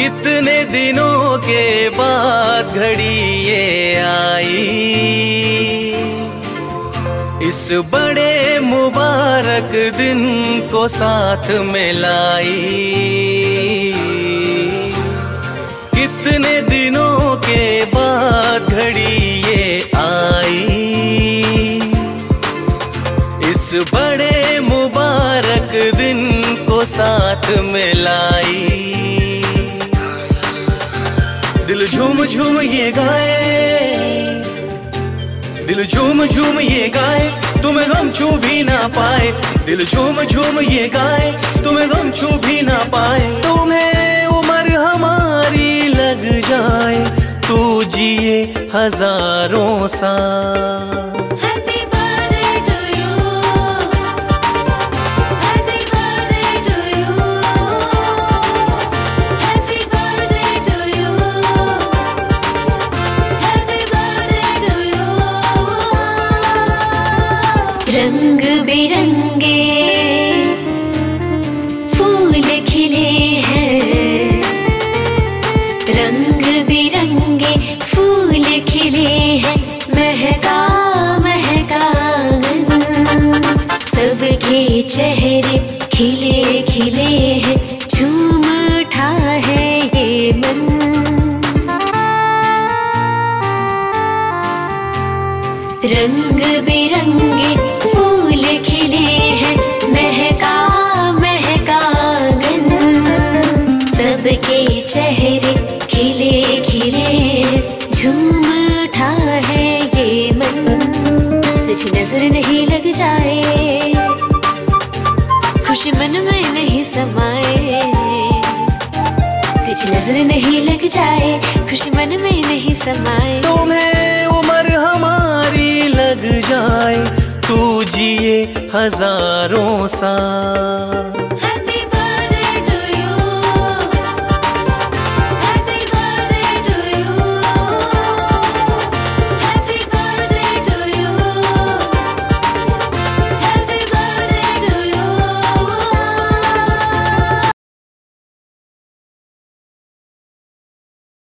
कितने दिनों के बाद घड़ी ये आई? इस बड़े मुबारक दिन को साथ में लाई। कितने दिनों के बाद घड़ी ये आई? इस बड़े मुबारक दिन को साथ में लाई। दिल झूम झूम ये गाए। दिल झूम झूम ये गाए, तुम्हें गम छू भी ना पाए। दिल झूम झूम ये गाए, तुम्हें गम छू भी ना पाए। तुम्हें उम्र हमारी लग जाए, तू जिए हज़ारों साल। रंग बिरंगे फूल खिले हैं। रंग बिरंगे फूल खिले हैं। महका महका सबके चेहरे खिले खिले हैं। झूम उठा है ये मन। रंग बिरंगे सबके चेहरे खिले खिले, झूम उठा है ये मन। तुझे नज़र नहीं लग जाए, खुशी मन में नहीं समाए। तुझे नज़र नहीं लग जाए, खुशी मन में नहीं समाए। तुम्हें उम्र हमारी लग जाए, तू जिए हज़ारों साल।